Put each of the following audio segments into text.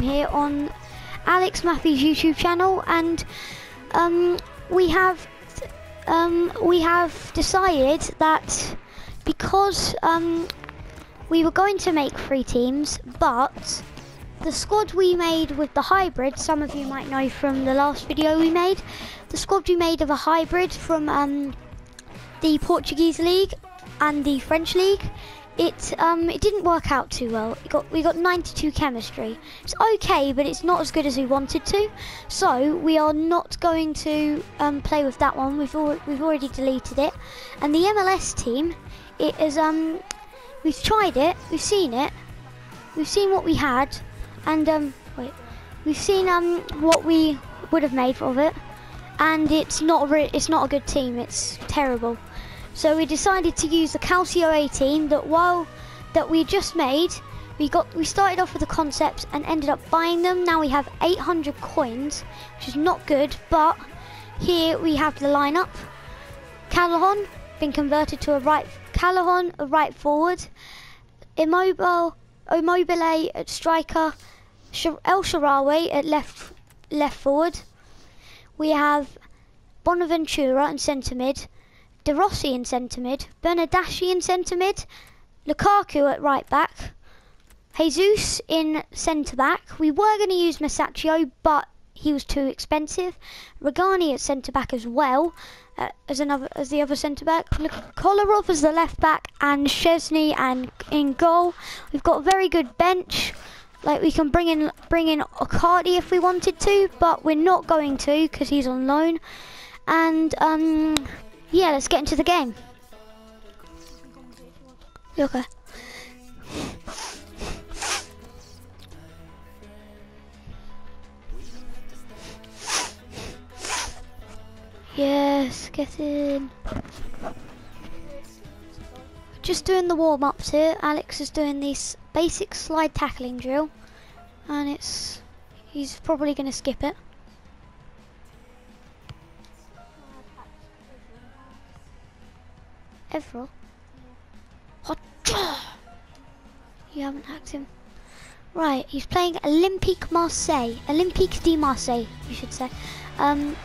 Here on Alex Matthews YouTube channel, and um, we have um, we have decided that because um, we were going to make three teams, but the squad we made with the hybrid, some of you might know from the last video we made, the squad we made of a hybrid from um, the Portuguese league and the French league, it um, it didn't work out too well. We got we got 92 chemistry. It's okay, but it's not as good as we wanted to. So we are not going to um, play with that one. We've al we've already deleted it. And the MLS team, it is um, we've tried it, we've seen it, we've seen what we had, and um, wait, we've seen um what we would have made of it, and it's not it's not a good team. It's terrible. So we decided to use the Calcio A team that while that we just made, we got we started off with the concepts and ended up buying them. Now we have 800 coins, which is not good, but here we have the lineup. Callahan been converted to a right Callahan a right forward, Immobile Immobile at striker, El Shaarawy at left left forward. We have Bonaventura in centre mid. De Rossi in centre mid, Bernardeschi in centre mid, Lukaku at right back, Jesus in centre back. We were going to use Musacchio, but he was too expensive. Rugani at centre back as well uh, as another as the other centre back. Kolarov as the left back, and Szczesny and in goal. We've got a very good bench. Like we can bring in bring in Icardi if we wanted to, but we're not going to because he's on loan. And um, yeah, let's get into the game. Okay? Yes, get in. Just doing the warm-ups here. Alex is doing this basic slide tackling drill. And it's... He's probably going to skip it. Everall. You haven't hacked him. Right, he's playing Olympique Marseille. Olympique de Marseille, you should say. Um,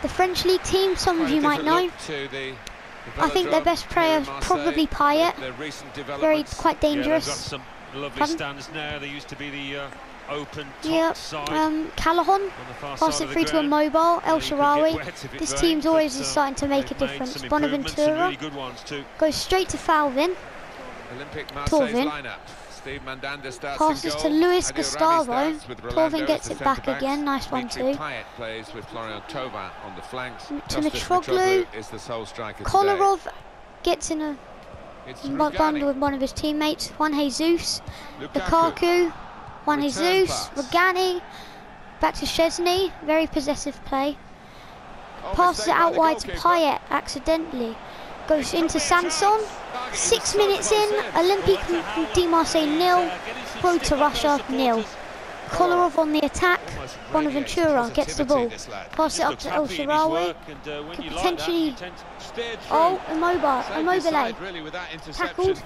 the French league team, some of you might know. I think their best player is probably Payet. Very quite dangerous. Yeah, lovely stands now. They used to be the uh, open yep. Um, Callahan pass it through to a mobile, El Shaarawy. This team's always uh, starting to make a difference. Bonaventura really goes straight to Falvin. Olympic Thauvin. Passes to Luis Gustavo. Thauvin gets it back again. Nice one too. plays with Florian Thauvin on the flanks. To Mitroglou. Kolarov gets in a bundle with one of his teammates. Juan Jesus. Lukaku. Juan Jesus, Rugani, back to Szczesny, very possessive play. Oh, Passes it out wide to Payet accidentally. Goes into Sanson. Six minutes in, Olympique de Marseille nil, Pro to Russia nil. Kolarov on the attack, Bonaventura gets the ball. Pass it up to El Shaarawy. Could potentially... Oh, Immobile, Immobile. Tackled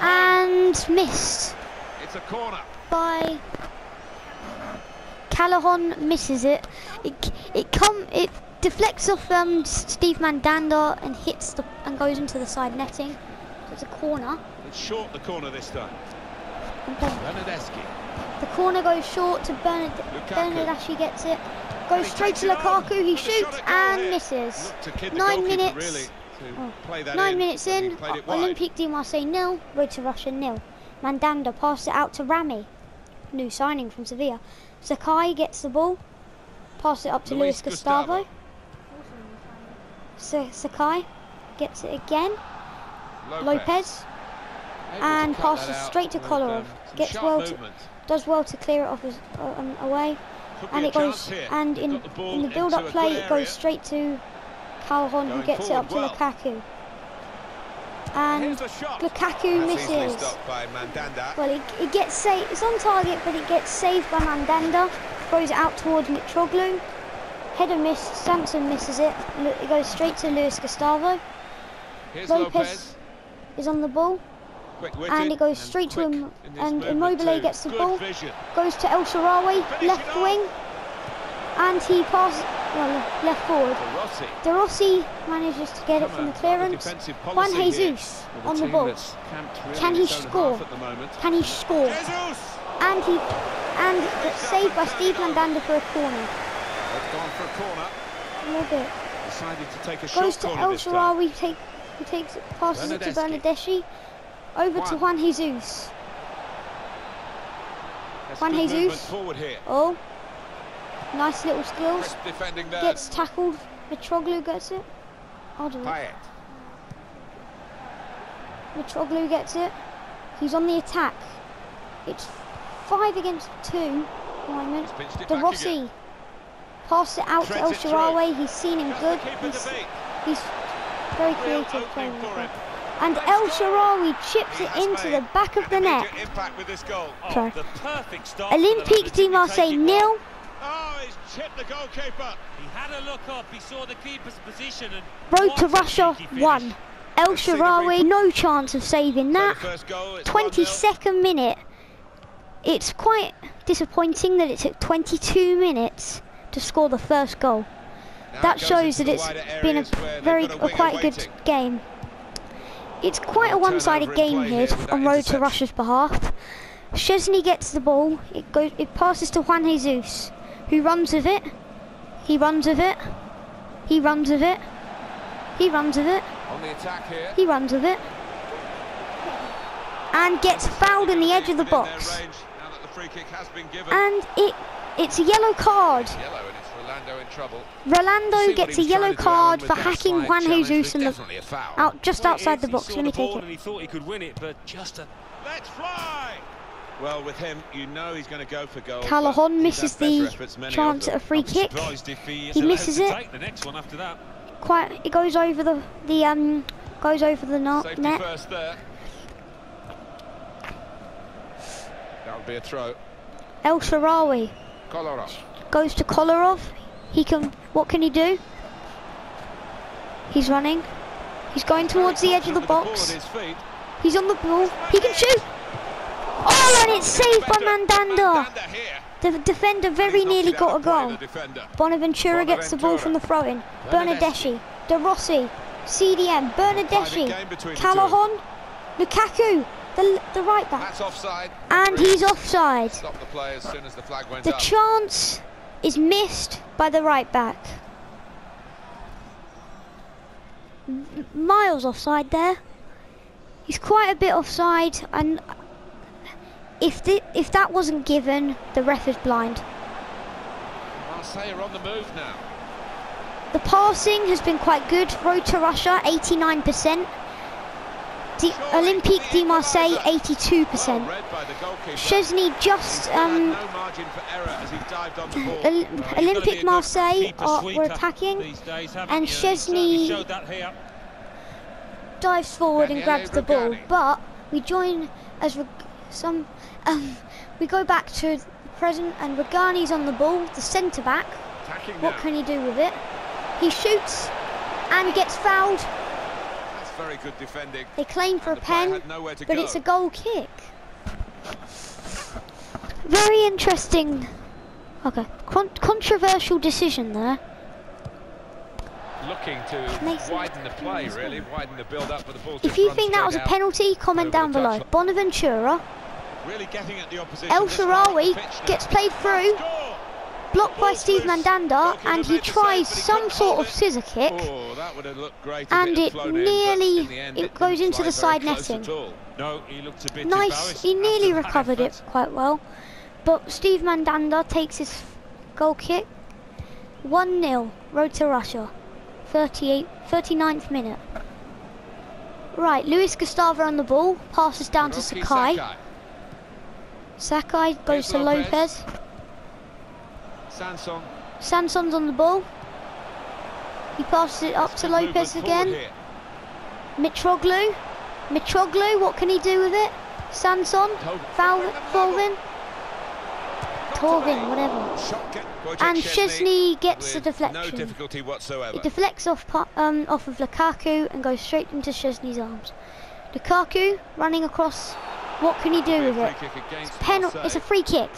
and missed. It's a corner by Callahan misses it. It it come it deflects off um, Steve Mandanda and hits the and goes into the side netting. So it's a corner. It's short the corner this time. Bernardeschi. The corner goes short to Bernard Bernardeschi gets it. Goes straight to Lukaku. He shoots and misses. Nine minutes. Really oh. Nine in, minutes in. Olympique de Marseille nil. Road to Russia nil. Mandanda passes it out to Rami new signing from Sevilla. Sakai gets the ball, pass it up to Luis, Luis Gustavo. Gustavo. Sakai gets it again. Lopez, Lopez and passes straight to Kolarov. Gets well to, does well to clear it off his, uh, um, away. Could and it goes and in the in the build-up play it goes straight to Calhoun who gets it up to well. Lukaku and Lukaku misses. Well, he, he gets saved. It's on target, but it gets saved by Mandanda. Throws it out towards Mitroglou. Header missed. Sanson misses it. It goes straight to Luis Gustavo. Lopez, Lopez, is on the ball. And it goes straight to him, and movement Immobile gets the Good ball. vision. goes to El Shaarawy, left wing. off. Wing, and he passes, well, left forward. De Rossi. De Rossi manages to get it from the clearance. Juan Jesus with on the ball. really Can he score? At the moment. Can he score? Jesus! And he, and it's saved by Steve Mandanda for a corner. They've gone for a corner. A little bit. Decided to take a Goes short to corner El this. Shaarawy, take, he takes it, passes it to Bernardeschi. Bernadeschi. Over to Juan. Juan Jesus. There's Juan good movement Jesus. forward here. Oh, nice little skills. Defending there. Gets tackled. Mitroglou gets it. I'll do it. Payet. Mitroglou gets it. He's on the attack. It's five against two. Moment. De Rossi again. passed it out to El it through. Shaarawy. He's seen him Has good. He's, he's very creative playing with for it. him. And They've El scored. Shaarawy chips it into the back of the net. immediate impact with this goal. Oh, Sorry. the perfect start. Olympique de Marseille take it nil. Well. He's chipped the goalkeeper. He had a look up, he saw the keeper's position and Road to Russia cheeky one. El Let's see the Shaarawy no chance of saving that. the first goal, it's 22nd minute. It's quite disappointing that it took 22 minutes to score the first goal. Now That shows that it's been a areas where they've very, got a quite a good game. It's quite a one-sided game here here with that on road to. Russia's behalf. Szczesny gets the ball. It goes. It passes to Juan Jesus, who runs with it. He runs with it. He runs with it. He runs with it. On the attack here. He runs with it. And gets fouled in the edge of the box. range, now that the free kick has been given. And it it's a yellow card. Yellow, and it's Rolando in trouble. Rolando gets a yellow trying to do, Alan, card for hacking slide Juan challenge. Jesus in the definitely a foul. out just Well, outside the box. saw Let me take it. He thought he could win it, but just a Let's fly. Well, with him, you know he's going to go for goal. Callahan misses the efforts, chance at a free kick. he, He misses it. Take the next one after that. Quite it goes over the the um goes over the no- Safety net. first there. That would be a throw. El Shaarawy Kolarov. goes to Kolarov. He can what can he do? He's running. He's going towards the edge of the Confident with ball box. at his feet. He's on the ball. He can shoot. Oh, and it's saved by Mandanda. The defender very nearly got a goal. Bonaventura gets the ball from the throw-in. Bernardeschi, De Rossi, CDM, Bernardeschi, game the two. Callahan, Lukaku, the, the right back. That's offside. And he's offside. The play as soon as the flag went The up. chance is missed by the right back. M- Miles offside there. He's quite a bit offside, and if the, if that wasn't given, the ref is blind. Marseille are on the move now. The passing has been quite good. Road to Russia, 89%. The Olympique de Marseille, 82%. Well read by the goalkeeper. Szczesny just um, no margin for error as he dived on the ball. Ol- Well, you've got to be a Olympique Marseille are, were attacking. days, and you? Szczesny- showed that here. dives forward and grabs the ball, but we join as some. Um, we go back to the present, and Rugani's on the ball, the centre back. Attacking What now. can he do with it? He shoots and gets fouled. That's very good defending. They claim for And a pen, had nowhere to but go. it's a goal kick. Very interesting. Okay, Con- controversial decision there. Looking to Mason. widen the play, really, widen the build-up, but the ball If you think that was a penalty, comment down below. touchline. Bonaventura, Really getting at the opposition. El this far up the Shaarawy gets played through, blocked by Steve. Mandanda, and he made the save, tries some sort of scissor kick, Oh, that would have looked great and it, it flown in, but nearly in the end, it goes into the side netting. No, he looked a bit Nice, he nearly recovered it quite well, but Steve Mandanda takes his goal kick. 1 0, road to Russia, 38, 39th minute. Right, Luis Gustavo on the ball, passes down to Sakai. Sakai. Goes Here's to Lopez. Lopez. Sanson. Sanson's on the ball. He passes it up to Lopez again. here. Mitroglou. Mitroglou, what can he do with it? Sanson. Tov- Foul, Right at the Forvin. level. Thauvin, whatever. Shot get- Wojciech And Szczesny gets the with No deflection. difficulty whatsoever. It deflects off um, off of Lukaku and goes straight into Szczesny's arms. Lukaku running across. What can he do with it? Free kick Pen. It's a free kick.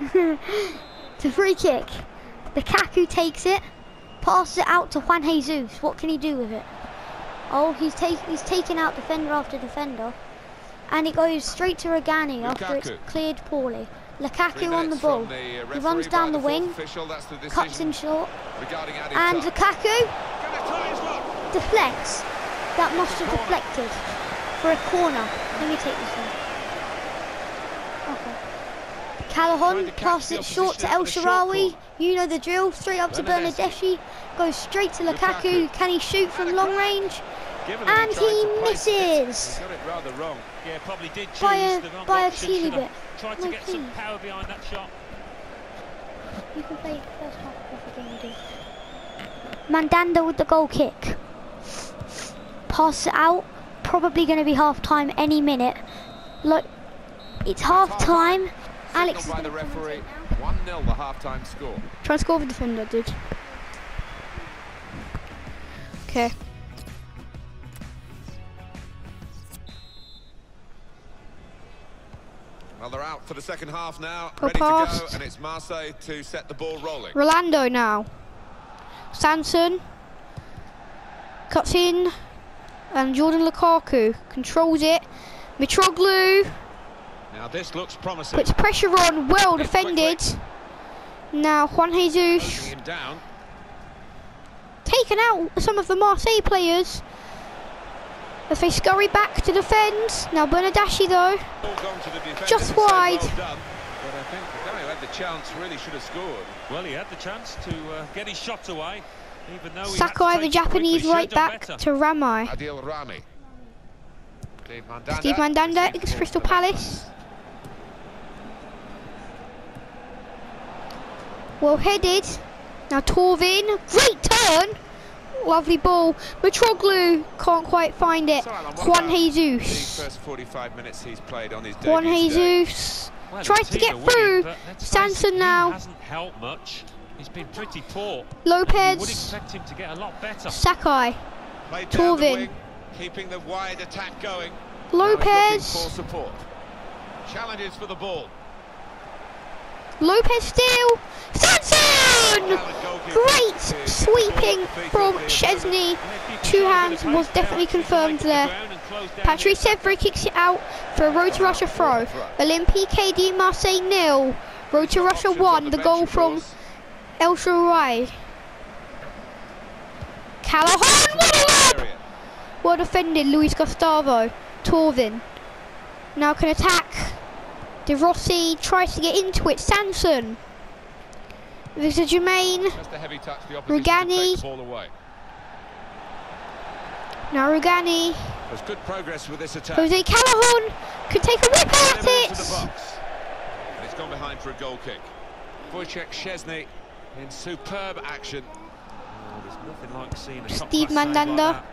it's a free kick. The Lukaku takes it, passes it out to Juan Jesus. What can he do with it? Oh, he's take he's taking out defender after defender, and it goes straight to Rugani after it's cleared poorly. Lukaku on the ball. the, He runs down the fourth wing, Official, the cuts in short, and time. Lukaku Gonna try his luck. deflects. That must have deflected for a corner. Let me take this one. Okay. Callahan to catch passes it short to El out with a short Shaarawy. You know the drill. Straight up to Bernardeschi. Bernadeschi. Goes straight to Lukaku. Lukaku. Can he shoot from long range? And he to place it, misses. He got it rather wrong. Yeah, probably did choose By a- the wrong by a teeny Should have bit. Tried No, to get some hmm. power behind that shot. You can play first half of the game. you do. Mandanda with the goal kick. Pass it out. Probably going to be half time any minute. Look, it's half time. Alex is by the referee. 1-0 the half-time score. Try and score with the defender, dude. Okay. Well, they're out for the second half now, Go ready to go, and it's Marseille to set the ball rolling. Rolando now. Sanson. Cuts in. And Jordan Lukaku controls it. Mitroglou Now this looks promising. puts pressure on. Well In defended. Now Juan Jesus down. taken out some of the Marseille players. As they scurry back to defend. Now Bernardeschi though. Ball gone to the defender Just to say, wide. Well. But I think the guy who had the chance really should have scored. Well, he had the chance to uh, get his shots away, even though he had to Sakai, the Japanese right Should have done back better. to Ramai. Adil Rami. Steve Mandanda. Steve Mandanda against Crystal. Palace. Well headed. Now Thauvin. Great turn. Lovely ball. Mitroglou can't quite find it. So, Juan about The Jesus. first 45 minutes he's played on his Juan. Jesus. Well, tries to get winning, through. but let's face Sanson now. Hasn't helped much. He's been pretty poor. You would Lopez. expect him to get a lot better. Sakai. Played down the Thauvin. wing, keeping the wide attack going. Now he's looking for Lopez. support. Challenges for the ball. Lopez still. Sanson! Great to get the sweeping ball at the feet from of the opponent. Szczesny. And if you Two show a bit hands was definitely confirmed make it to there. ground and Patrick the kicks it out for a Road to Russia throw. Olympique de Marseille nil. Road to Russia one. The goal from course. El Shaarawy. Callahan, what a lob! Well defended, Luis Gustavo. Thauvin. Now can attack. De Rossi tries to get into it. Sanson. Victor Germain. Just a heavy touch. The opposition to Rugani. take ball away. Now Rugani. There's good progress with this attack. Jose Callahan could take a whip at Delivered into the it. box. And it's gone behind for a goal kick. Wojciech Szczesny in superb action. Oh, there's nothing like seeing a Steve top-class like Mandanda. that.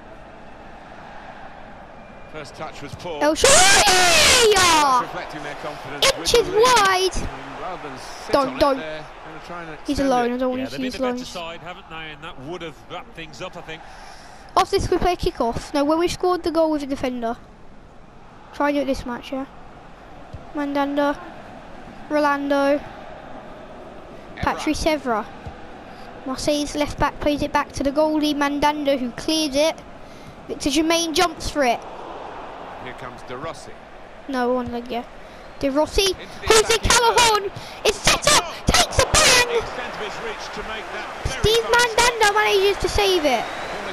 First touch was poor. Oh, El Shaarawy! reflecting their confidence. with Inches wide. And rather than sit Don't- don't. they're gonna try and He's alone. it. I don't want Yeah, to they've been use the better side, haven't they? And that would have wrapped things up, I think. After this, we play kick off. No, when we scored the goal with the defender. Try do it this match, yeah? Mandanda. Rolando. Patrice Evra. Marseille's left back plays it back to the goalie Mandanda who clears it. Victor Germain jumps for it. Here comes De Rossi. No, one leg, yeah. De Rossi. Jose Callahan is set up, takes a bang. extent of his reach to make that very Steve Mandanda manages to save it.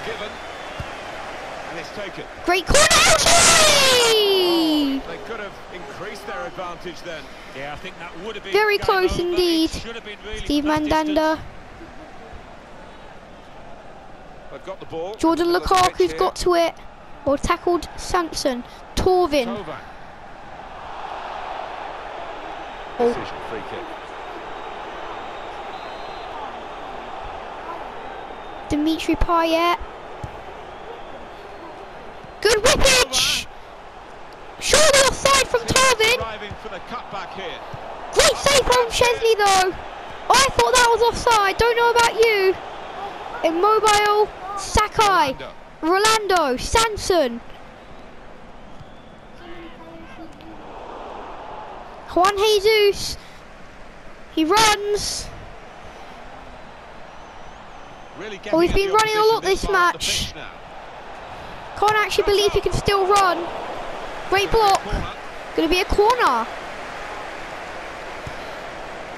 given. And it's taken. Great corner. Elche! They could have increased their advantage then. Yeah, I think that would have been Very close over. Indeed. should have been really Steve Mandanda. distance. They've got the ball. Jordan Middle of the pitch Lukaku's got to it. Or tackled Sanson. Thauvin. Oh. Decision, free kick. Dimitri Payet. Good whippage. Surely offside from Tobin. Great save from Szczesny though. I thought that was offside. Don't know about you. Immobile, Sakai, Rolando, Sanson. Juan Jesus. He runs. Really oh, he's been running a lot this match. Can't actually believe he can still run. Great block. Gonna be a corner.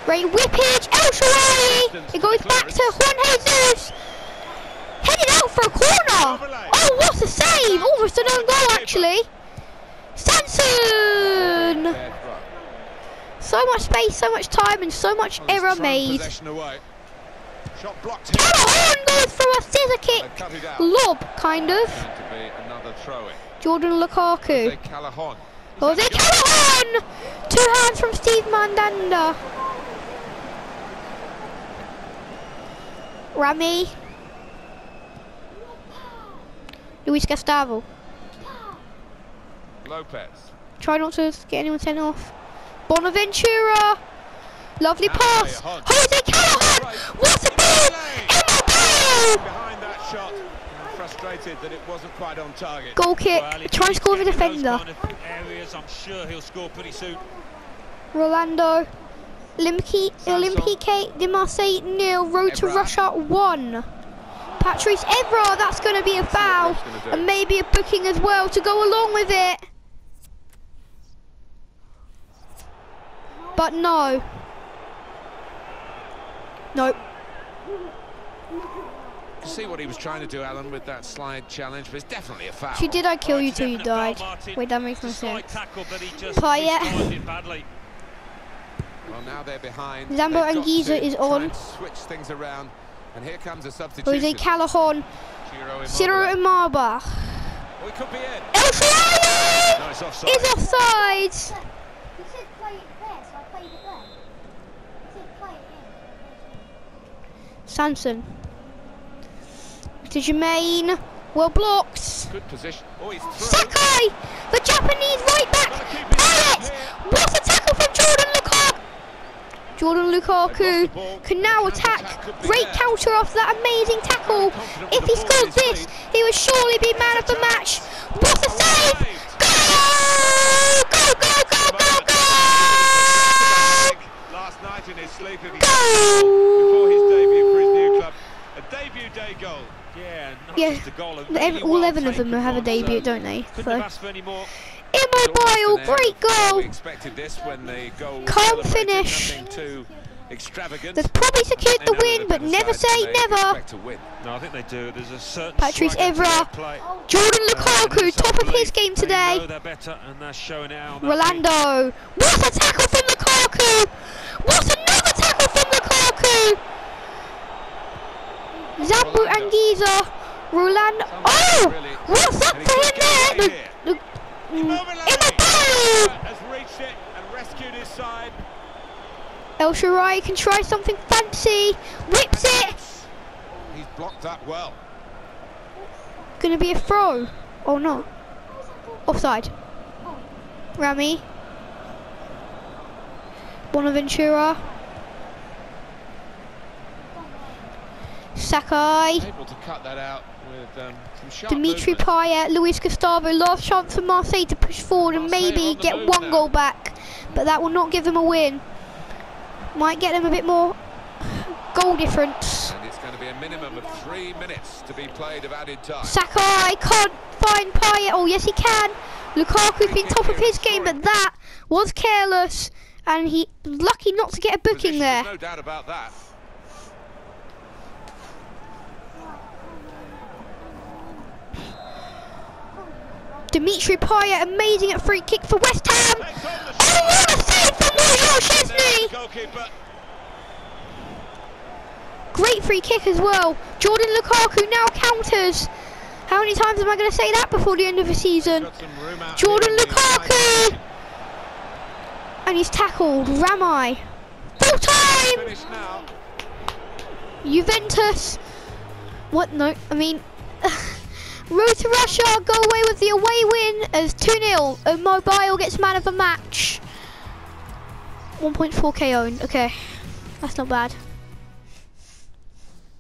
Great whippage. El Shaarawy. It goes back to Juan Jesus. Headed out for a corner. Oh, what a save. Almost an own goal, actually. Sanson. So much space, so much time, and so much error made. Shot blocked. Callahan goes for a scissor kick. They cut it out. Lob, kind of. Going to be another throw-in. Jordan Lukaku. Jose Callahan. Jose Callahan! Two hands from Steve Mandanda. Rami. Luis Gustavo. Lopez. Try not to get anyone sent off. Bonaventura. Lovely pass. Jose Callahan! What a ball! Behind that shot. Frustrated that it wasn't quite on target. Goal kick. Well, Try and score a defender. kind of areas, I'm sure he'll score pretty soon. Rolando. Olympique, Olympique de Marseille nil. Road to. Russia one. Patrice Evra, that's going to be a foul. he's gonna do. And maybe a booking as well to go along with it. But no. Nope. See what he was trying to do, Alan, with that slide challenge, but it's definitely a foul. She did I kill Well, you till you died. Martin. Wait, that makes no It's a slight sense. tackle, but he just Payet. mistimed it badly. Well, now they're behind. Zambo They've got Anguissa to is on. and Switch things around, and here comes a substitution. Jose Callahan. Ciro Ciro Immobile. Imaba. Oh, he could be in. El Shaarawy No, it's offside. is offside. He said play it there, so I played it there. He said play it in. Sanson. To Germain. Well blocked. Good position. Oh, he's. Sakai! The Japanese right back! Payet! What a tackle from Jordan Lukaku! Jordan Lukaku can now attack. counter-attack could be Great counter after that amazing tackle. If he scores this, he would surely be man of the match. What a save! Go! Go, go, go, go, go! Last night in his sleep, Go! before his debut for his new club, a debut day goal. Yeah, not Yeah, just a goal. a Ev- really all 11 of them taken have a debut, don't they? Couldn't So. have asked for. Immobile, great end. goal. We expected this when the goal was Calm celebrated, finish. Nothing too extravagant. They've probably secured the win, but never say never. to win. No, I think they do. There's a certain Patrice swagger Evra. Jordan Uh, Lukaku, top of his game today. they're better, and they're showing it out. on that Rolando. What a tackle from Lukaku! What another tackle from Lukaku! Zambu Rolando. Anguissa. Oh! What's up for him there? The, the, mm, Immobile Immobile! has reached it and rescued his side. El Shaarawy can try something fancy. Whips it. He's blocked that well. Gonna be a throw. Oh no. Offside. Rami. Bonaventura. Sakai. Able to cut that out with um, Dimitri movement. Payet, Luis Gustavo, last chance for Marseille to push forward and Marseille maybe on get one now. goal back, but that will not give them a win. Might get them a bit more goal difference. And it's going to be a minimum of three minutes to be played of added time. Sakai can't find Payet. Oh yes he can. Lukaku's been top of his game, but that was careless, and he lucky not to get a booking there. No doubt about that. Dimitri Payet amazing at free kick for West Ham. Oh what a save from Mario Szczesny! Great free kick as well. Jordan Lukaku now counters. How many times am I going to say that before the end of the season? Jordan Lukaku! And he's tackled. Ramai. Full time! Juventus. What? No, I mean. Road to Russia go away with the away win as 2 0. And Mobile gets man of the match. 1.4k owned. Okay. That's not bad.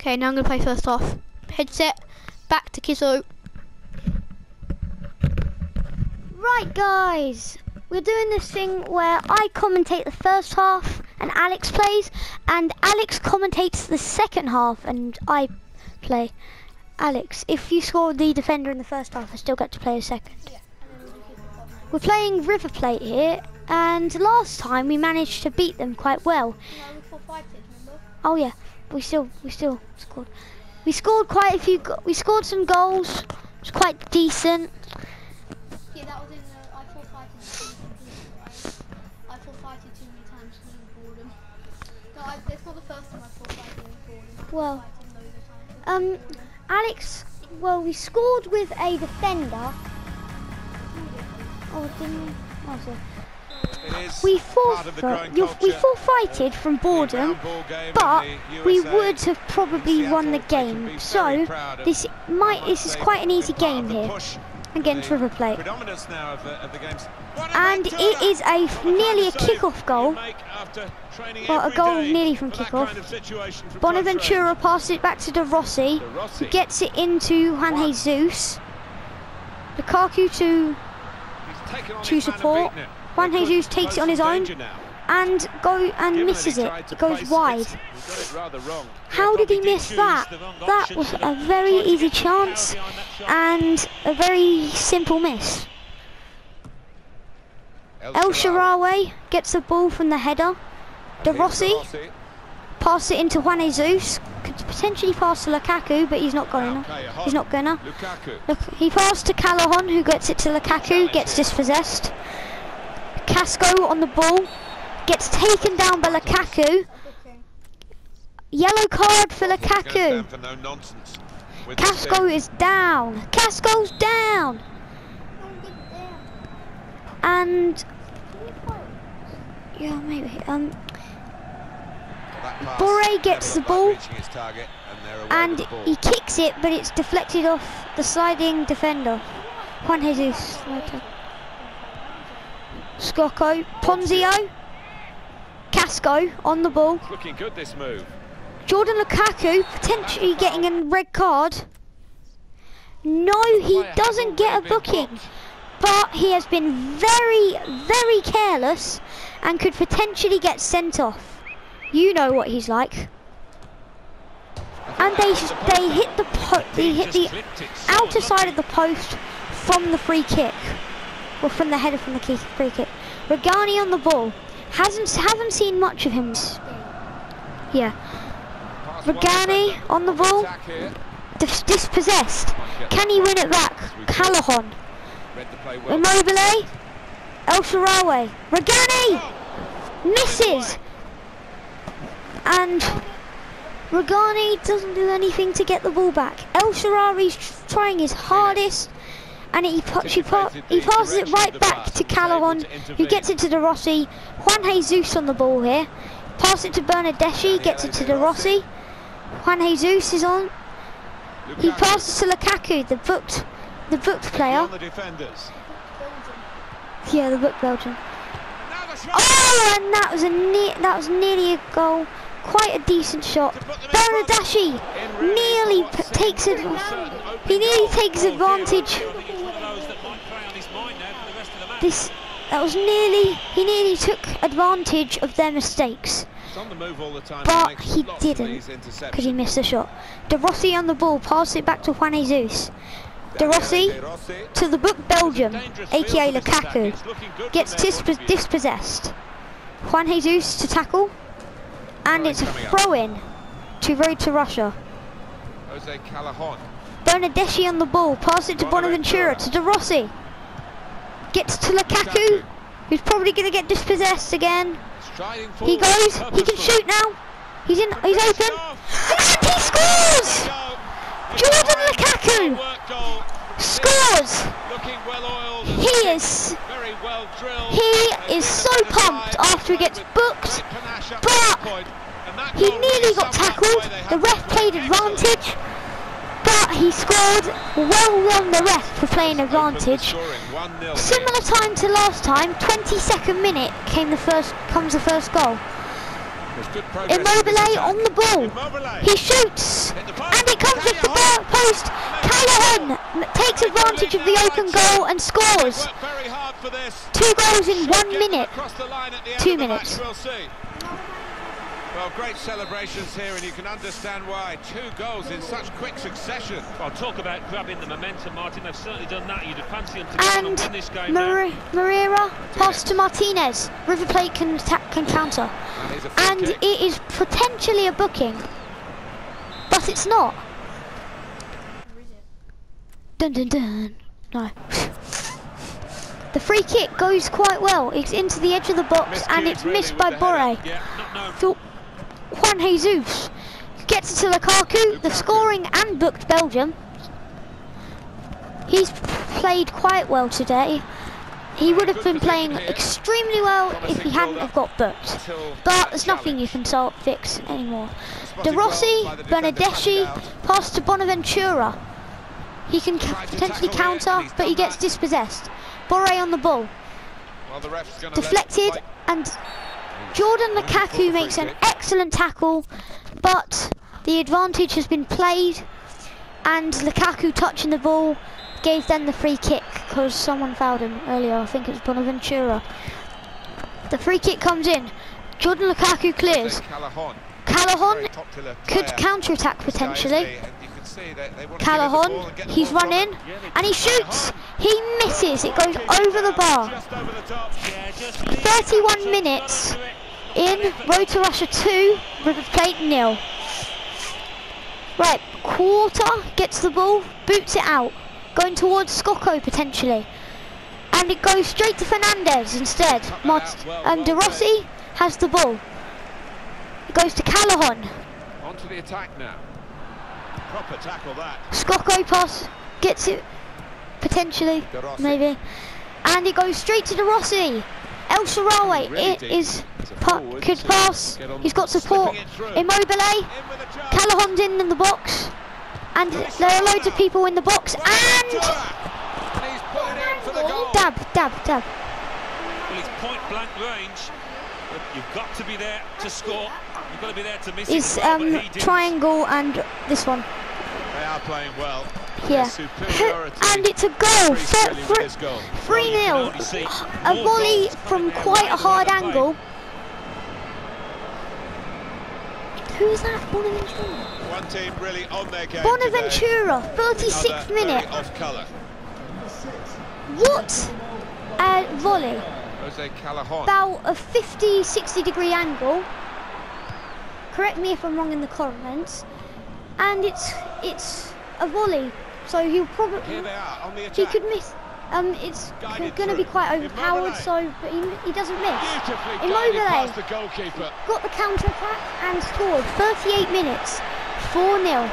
Okay, now I'm going to play first off. Headset. Back to Kizo. Right, guys. we're doing this thing where I commentate the first half and Alex plays, and Alex commentates the second half and I play. Alex, if you score the defender in the first half, I still get to play a second. We're playing River Plate here, and last time we managed to beat them quite well. Oh yeah, we still we still scored. We scored quite a few. We scored some goals. It was quite decent. Yeah, that was in the I fought fighting right? I fighting too many times in boredom. No, I, it's not the first time I fought fighting in boredom. I fought Well, fighting loads of. Um, Alex. Well, we scored with a defender. Oh, didn't we? Oh, sorry. We part of the forfeit. growing You, we forfeited from boredom, round ball game in but we would have probably won the Seattle, they can be game. So this might. This is quite an easy game here against River Plate. Now of the, of the. And it a nearly a kickoff goal. Well, a goal nearly from kickoff. kind of Bonaventura passes it back to De Rossi. De Rossi. Gets it into Juan One. Jesus. Lukaku to He's taken on to his man and support. Juan Jesus takes it on his own now. And go and Given misses it. It goes wide. It. How did he miss that? That was a very easy get the power chance behind that shot. and a very simple miss. El Shaarawy. Sharawi gets the ball from the header. De Rossi passes it into Juan Jesus. Could potentially pass to Lukaku, but he's not going. to He's not gonna. Look, he passed to Callahan, who gets it to Lukaku, gets dispossessed. Casco on the ball, gets taken down by Lukaku. Yellow card for Goes Lukaku. for no nonsense with this Casco is down. Casco's down. And yeah, maybe. Um, That Borre gets the ball. target, and and the ball. he kicks it, but it's deflected off the sliding defender. Juan Jesus. Scocco, Ponzio, Casco on the ball. Looking good this move. Jordan Lukaku potentially getting a red card. No, he doesn't get a booking, but he has been very, very careless and could potentially get sent off. You know what he's like. And they they hit the po- they hit the Just clipped it so outer side of the post from the free kick, or from the header from the free kick. Rugani on the ball. Hasn't haven't seen much of him. Yeah, Rugani on the ball. Dis- dispossessed. Can he win it back? Callahan. Immobile, El Shaarawy, Rugani misses, and Rugani doesn't do anything to get the ball back. El Shaarawy's tr- trying his hardest, and he pu- she pu- he passes it right back to Callahan, who gets it to De Rossi. Juan Jesus on the ball here. Pass it to Bernardeschi, gets it to De Rossi. Juan Jesus is on. He passes to Lukaku, the booked, the booked player. On the defenders. Yeah, the booked Belgium. Now the shot. Oh, and that was a ne- that was nearly a goal. Quite a decent shot. Really nearly takes it. He nearly takes advantage. This that was nearly he nearly took advantage of their mistakes the time. But he didn't, because he missed the shot. De Rossi on the ball, pass it back to Juan Jesus. De Rossi to the book Belgium, aka. Lukaku. Gets disp- dispossessed. Juan Jesus to tackle, and it's a throw in to Road to Russia. Jose Callahan. On the ball, pass it to Bonaventura, to De Rossi. Gets to Lukaku, who's probably going to get dispossessed again. He goes, he can shoot now. He's in, he's open, and he scores! Jordan Lukaku scores! Looking well oiled. He is, Very well drilled. he is so pumped after he gets booked, but he nearly got tackled. The ref played advantage, but he scored well on the ref for playing advantage. Similar time to last time, 22nd minute came the first comes the first goal. Immobile on the ball. He shoots, and it comes with the bar post. Callahan takes advantage of the open goal and scores. Worked very hard for this. Two goals in one minute. across the line at the end Two minutes. Match, We'll see. Well, great celebrations here, and you can understand why. Two goals in such quick succession. Well, talk about grabbing the momentum, Martin. They've certainly done that. You'd have fancied them to And and win this game. now. Mar- Moreira pass to Martinez. River Plate can, ta- can counter. And here's a free And kick. it is potentially a booking. But it's not. Dun dun dun. No. The free kick goes quite well. It's into the edge of the box and it's missed by. Borre. Yeah, not known. Juan Jesus gets it to Lukaku, the scoring and booked Belgium. He's played quite well today. He would have been playing extremely well if he hadn't have got booked. But there's nothing you can solve, fix anymore. De Rossi, by the defender Bernardeschi, pass to Bonaventura. He can ca- Tried to potentially counter, but he gets dispossessed. Borre on the ball, Well, the ref's gonna let deflected, and Jordan Lukaku makes an excellent tackle, but the advantage has been played, and Lukaku touching the ball gave them the free kick because someone fouled him earlier. I think it was Bonaventura. The free kick comes in. Jordan Lukaku clears. Callahan. Callahan Very popular could player. counter attack potentially. Isn't he? And you can see they- they want to give him the ball Callahan, and get the he's ball run from in him. and he shoots. He misses. It goes over the bar. Just over the top. Yeah, just leave it. 31 minutes gotta do it. in Road to Russia 2, River Plate nil. Right, quarter gets the ball, boots it out, going towards Scocco potentially. And it goes straight to Fernandez instead. Mart- um, De Rossi has the ball. It goes to Callahan. Onto the attack now. Proper tackle that. Scocco pass, gets it potentially, maybe. And it goes straight to De Rossi. El Shaarawy Really it is pa- could pass. He's got support. slipping it through. Immobile. In with a. Callahan's in, in the box. And there are loads of people in the box. And And he's put it in for the goal. dab, dab, dab. Well, it's point blank range. You've got to be there to score. You've got to be there to miss It's it. as well, but um triangle and this one. They are playing well. Yeah. And it's a goal. Three- thrilling with three- this goal. 3 You can 0. only A volley from quite a hard angle. Who's that? Bonaventura. One team really on their game Bonaventura, 36th minute. off colour. What? A volley. Jose Callahan. About a 50 60 degree angle. Correct me if I'm wrong in the comments. And it's it's a volley. So he'll probably Here they are on the attack. he could miss. Um, it's going to be quite overpowered. So, but he, he doesn't miss. Beautifully Immobile. guided the goalkeeper. Got the counter attack and scored. 38 minutes, 4 0.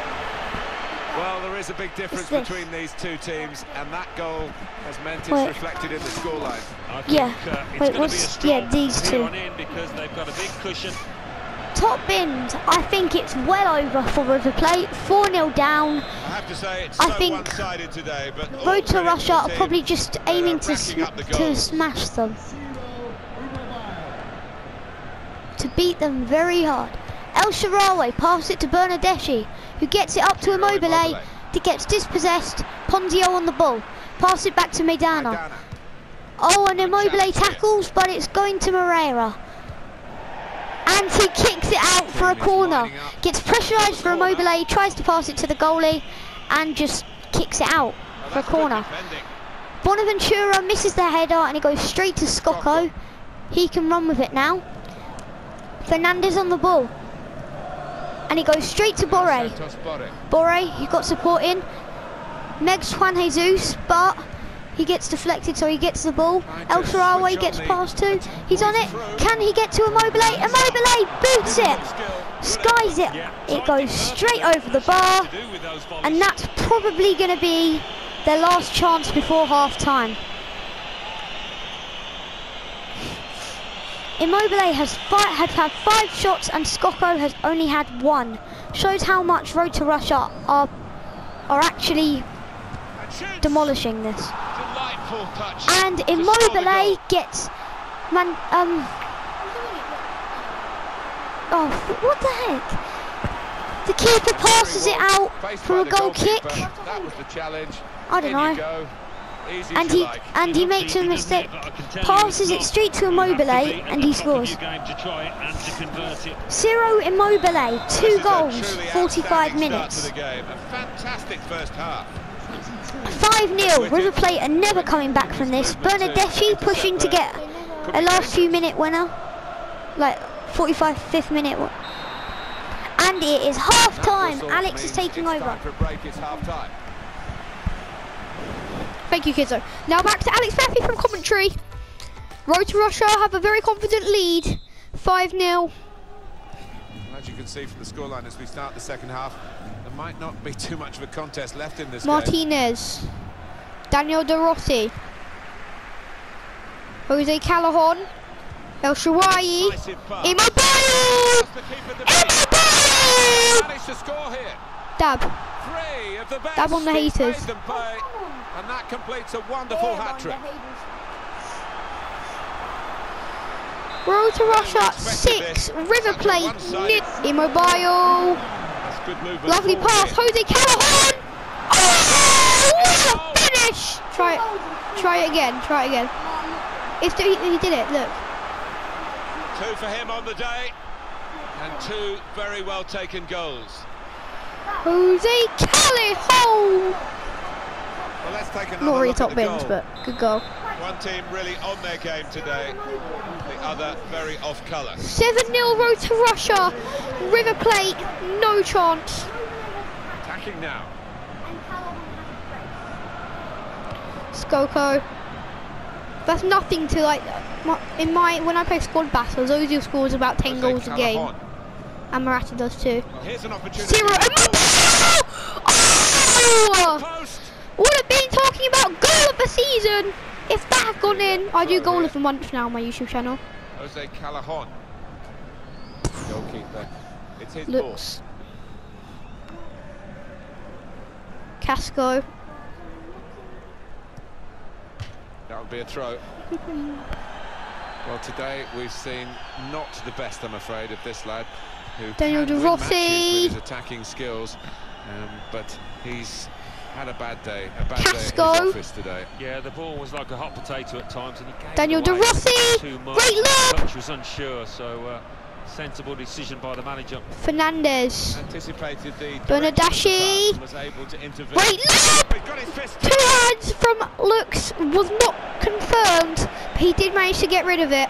Well, there is a big difference between these two teams, and that goal has meant it's Wait. reflected in the scoreline. I think, Yeah. uh, it's Wait, going be a what's- yeah, these two. because they've got a big cushion. Top bind, I think it's well over for River Plate. 4 0 down. I have to say it's I so think today, Road to Russia are probably just uh, aiming to, sm- to smash them. To beat them very hard. El Shaarawy passes it to Bernardeschi, who gets it up to Immobile. Immobile. That gets dispossessed. Ponzio on the ball. Pass it back to Medana. Maidana. Oh, and Immobile tackles, but it's going to Moreira. And he kicks it out for a corner. Gets pressurised for Corner. Immobile, tries to pass it to the goalie, and just kicks it out for a corner. Bonaventura misses the header and it goes straight to Scocco. He can run with it now. Fernandez on the ball. And it goes straight to Borre. Borre, he got support in. Megs Juan Jesus, but he gets deflected, so he gets the ball. El Shaarawy gets past attack. He's on it. Can he get to Immobile? Immobile boots it. Skies it. It goes straight over the bar. To do with those volleys. And that's probably going to be their last chance before half time. Immobile has fi- had had five shots and Scocco has only had one. Shows how much Road to Russia are are actually demolishing this. And to score the Immobile gets man um Oh, what the heck? The keeper passes it out for a goal kick. That was the challenge. I don't know. And he and he makes a mistake. Passes it straight to Immobile and he scores. Ciro Immobile, two goals, 45 minutes. To the game. A fantastic first half. 5 0. River Plate are never coming back from this. Bernardeschi pushing to get a last few minute winner. Like 45, 5th minute. And it is half time. Alex is taking over. Time for a break. It's half time. Thank you, Kizzo. Now back to Alex Maffey from commentary. Road to Russia have a very confident lead. 5 0. As you can see from the scoreline as we start the second half, might not be too much of a contest left in this game. Martinez. Daniel De Rossi. Jose Callejon. El Shaarawy. Immobile! That's the keeper of the beat. Immobile! Managed to score here. Dab. Three of the best. Dab on the haters. made them pay, and that completes a wonderful hat trick. Road to Russia 6. River Plate. Immobile. That's good movement. Lovely pass. Jose Callejon. Oh, what a finish! Try it. Try it again. Try it again. It's he, he did it. Look. Two for him on the day, and two very well taken goals. Jose Callejon. Well, let's take another Not really top bins, but good goal. One team really on their game today, the other very off colour. 7 0 road to Russia. River Plate, no chance. Attacking now. Scocco. That's nothing to like. In my when I play squad battles, Ozil scores about 10 goals a game, Callahan. and Morata does too. Well, here's an opportunity. Zero. Oh! Post. Would have been talking about goal of the season if that had gone in. I do goal of the month now on my YouTube channel. Jose Callejon. Goalkeeper. It's his Looks. Casco. That would be a throw. well, today we've seen not the best, I'm afraid, of this lad. Who Daniel De Rossi. with his attacking skills, um, but he's had a bad day, a bad day Casco. at his office today. Yeah, the ball was like a hot potato at times, and he gave Daniel it De Rossi, great look. Coach was unsure, so uh, sensible decision by the manager. Fernandez. Anticipated the Bernardeschi. direction of the pass and was able to intervene. Great look. He's got his fist. Two hands from Lux was not confirmed, but he did manage to get rid of it.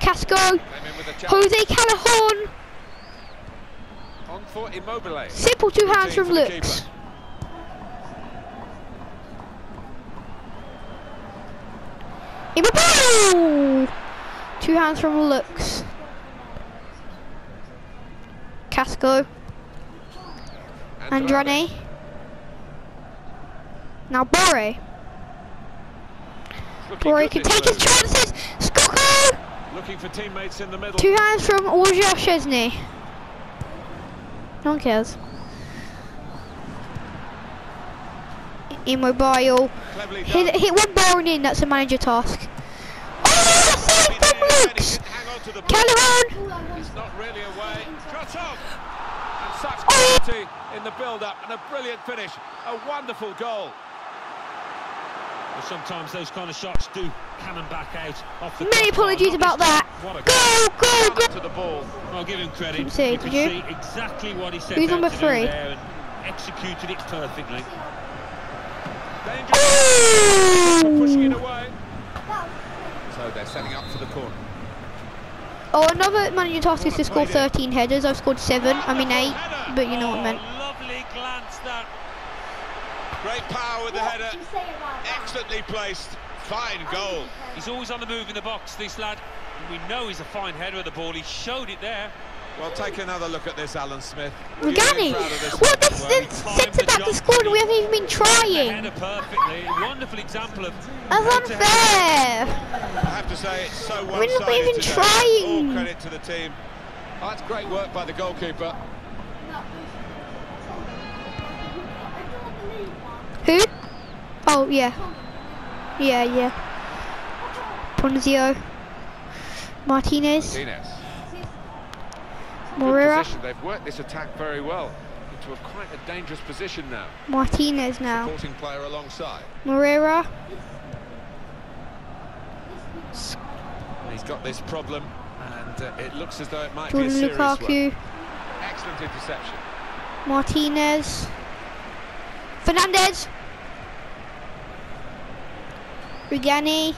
Casco, Came in with a challenge. Jose Callejon, On for Immobile. simple two hands from Lux. Immobile! Two hands from Lux. Casco, Andrade. Now Borre. Borre can take his chances. Scocco! Looking for teammates in the middle. Two hands from Wojciech Szczesny. No one cares. Immobile. Hit, hit one and in, that's a manager task. Oh, save He from did, and he Lux! didn't hang on to the. Callejon! He's not really away. Shot off. And such Oh! quality in the build-up and a brilliant finish. A wonderful goal. But sometimes those kind of shots do cannon back out off the Many apologies about that. time. What a Go, go, go! to the ball. I'll give him credit. Didn't see you did you? see exactly what he set Who's number three? there and executed it perfectly. Dangerous. Pushing it Oh! away. So they're setting up for the corner. Oh, another manager task is to score 13 headers. I've scored 7, I mean 8, but you know what I meant. Oh, Lovely glance that. Great power with the header. Excellently placed. Fine goal. He's always on the move in the box, this lad. And we know he's a fine header of the ball. He showed it there. Well, take another look at this, Alan Smith. Rugani! Really proud of this Well, one. that's Well, the he timed centre the back to jump score and we haven't even been The trying. header perfectly. Wonderful example of. That's head-to-head. unfair. I have to say it's so We're not even today. trying. All credit to the team. Oh, that's great work by the goalkeeper. Who? Oh, yeah. Yeah, yeah. Ponzio. Martinez. Martinez. Position. They've worked this attack very well into a quite a dangerous position now. Martinez now. Supporting player alongside. Moreira. He's got this problem, and uh, it looks as though it might be a Jordan serious one. Lukaku. Excellent interception. Martinez. Fernandez. Rugani.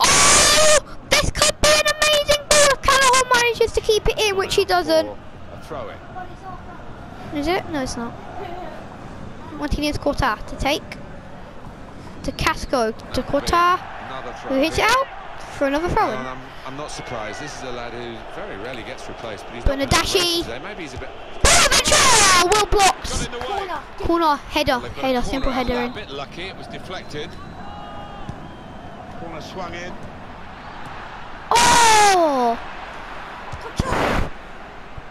Oh! This could be an amazing ball if Callaghan manages to keep it in, which he doesn't. Oh, a throw in. Is it? No, it's not. Martinez Quarta to take. To Casco. To Quarta. Who hits it out for another throw Well, in. I'm, um, I'm not surprised. This is a lad who very rarely gets replaced, but he's Bernardeschi. not been replaced today. Maybe he's a bit Bonaventura! Well blocked. in the way. Corner, header, They've got a header, corner simple header in. A bit lucky. It was deflected. Corner swung in. Oh!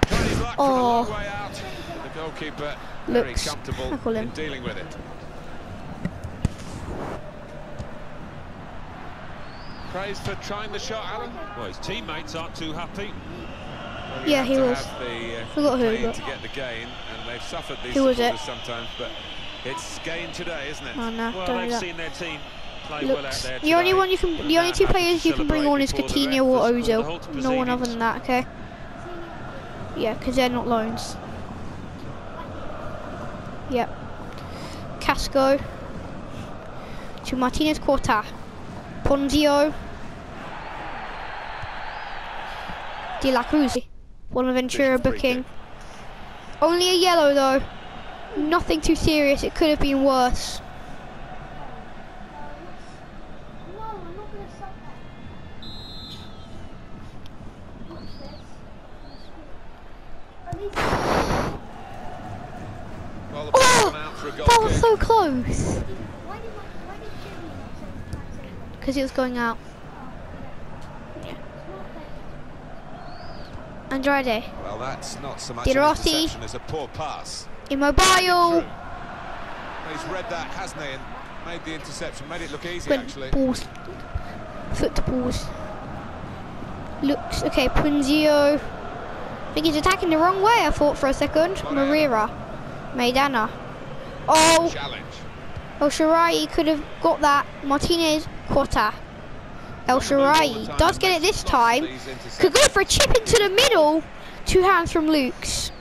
Trying his luck from a Oh. long way out. But the goalkeeper very Looks- comfortable tackle him. in dealing with it. Praised for trying the shot, Alan. Well, his teammates aren't too happy. Well, Yeah, he was. The, uh, Forgot who, but- to get the gain, and they've suffered these Who was it? supporters sometimes, but it's gain today, isn't it? Oh no, Well, don't do they've that. seen their team play well out Looks. there The only one you can, the only two players you can bring on is before Coutinho or has Ozil. No one other than that, okay? Yeah, because they're not loans. Yep. Casco. To Martinez Quarta. Ponzio. De La Cruz. Bonaventura This free booking. Only a yellow though. Nothing too serious. It could have been worse. Well, Oh, ball's gone out for a goal That was so close. Because it was going out. Andrade. Well, that's not so much De Rossi. as a poor pass. Immobile. He's read that, hasn't he, and made the interception, made it look easy, Went actually. balls. Footballs. Looks okay. Ponzio. I think he's attacking the wrong way. I thought for a second. Moreira. Maidana. Oh, Challenge. Oh, El Shaarawy could have got that. Martinez. Quarta. El Shaarawy does get it this time. Could go for a chip into the middle. Two hands from Lux.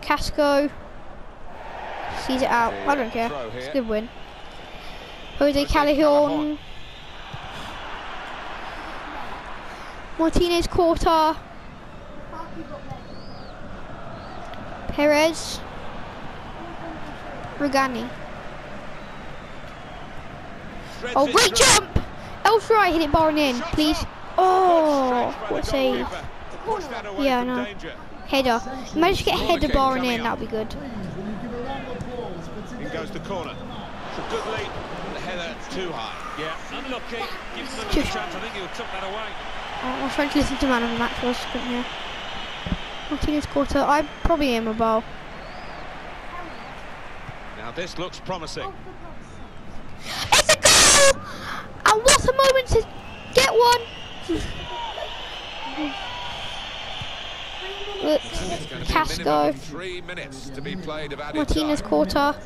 Casco sees it out. I don't care. It's a good win. Jose. Callejon. Martinez Quarta. Perez. Rugani. Threads Oh, great through. jump! Elsewhere, hit it barring in, Shot please. up. Oh, Stretched by what a the save. goalkeeper to push that away Yeah, I know. Header. Managed to get Corner header kick barring in, that'll be good. In goes the corner. It's a good lead. The header too high. Yeah, unlucky. Gives them Just- a chance. I think he'll took that away. Oh, I was trying to listen to man of the match, I was couldn't hear. Martinez Quarta. I probably am a ball. Now this looks promising. Goal! And what a moment to get one! Look, It's going to be a minimum Casco, of three minutes to be played of added Martinez Quarta.